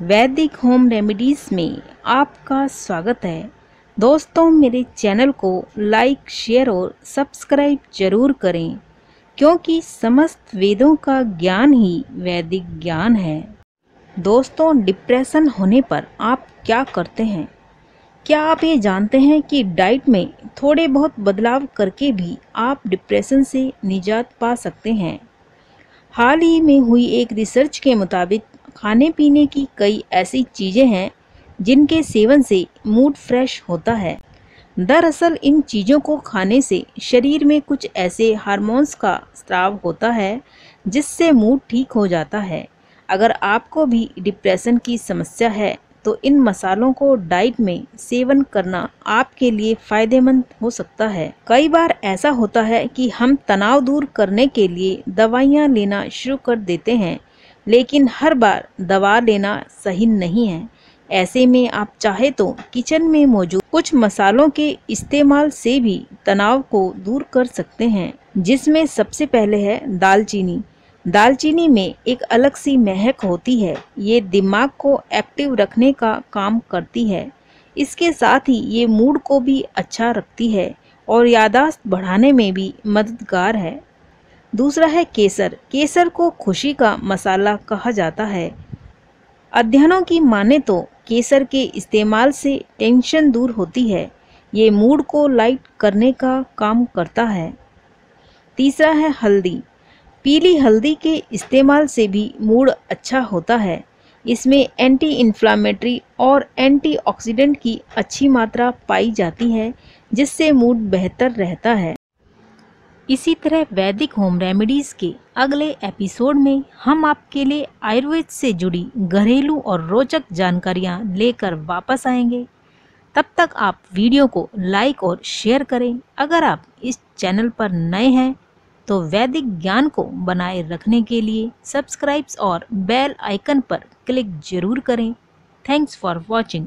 वैदिक home remedies में आपका स्वागत है। दोस्तों, मेरे चैनल को लाइक, शेयर और सब्सक्राइब ज़रूर करें, क्योंकि समस्त वेदों का ज्ञान ही वैदिक ज्ञान है। दोस्तों, डिप्रेशन होने पर आप क्या करते हैं? क्या आप ये जानते हैं कि डाइट में थोड़े बहुत बदलाव करके भी आप डिप्रेशन से निजात पा सकते हैं? हाल ही में हुई एक रिसर्च के मुताबिक खाने पीने की कई ऐसी चीज़ें हैं, जिनके सेवन से मूड फ्रेश होता है। दरअसल इन चीज़ों को खाने से शरीर में कुछ ऐसे हार्मोन्स का स्त्राव होता है, जिससे मूड ठीक हो जाता है। अगर आपको भी डिप्रेशन की समस्या है तो इन मसालों को डाइट में सेवन करना आपके लिए फ़ायदेमंद हो सकता है। कई बार ऐसा होता है कि हम तनाव दूर करने के लिए दवाइयाँ लेना शुरू कर देते हैं लेकिन हर बार दवा लेना सही नहीं है। ऐसे में आप चाहे तो किचन में मौजूद कुछ मसालों के इस्तेमाल से भी तनाव को दूर कर सकते हैं, जिसमें सबसे पहले है दालचीनी। दालचीनी में एक अलग सी महक होती है। ये दिमाग को एक्टिव रखने का काम करती है। इसके साथ ही ये मूड को भी अच्छा रखती है और यादाश्त बढ़ाने में भी मददगार है। दूसरा है केसर। केसर को खुशी का मसाला कहा जाता है। अध्ययनों की माने तो केसर के इस्तेमाल से टेंशन दूर होती है। ये मूड को लाइट करने का काम करता है। तीसरा है हल्दी। पीली हल्दी के इस्तेमाल से भी मूड अच्छा होता है। इसमें एंटी इन्फ्लामेटरी और एंटीऑक्सीडेंट की अच्छी मात्रा पाई जाती है, जिससे मूड बेहतर रहता है। इसी तरह वैदिक होम रेमेडीज़ के अगले एपिसोड में हम आपके लिए आयुर्वेद से जुड़ी घरेलू और रोचक जानकारियाँ लेकर वापस आएँगे। तब तक आप वीडियो को लाइक और शेयर करें। अगर आप इस चैनल पर नए हैं तो वैदिक ज्ञान को बनाए रखने के लिए सब्सक्राइब्स और बेल आइकन पर क्लिक ज़रूर करें। Thanks for watching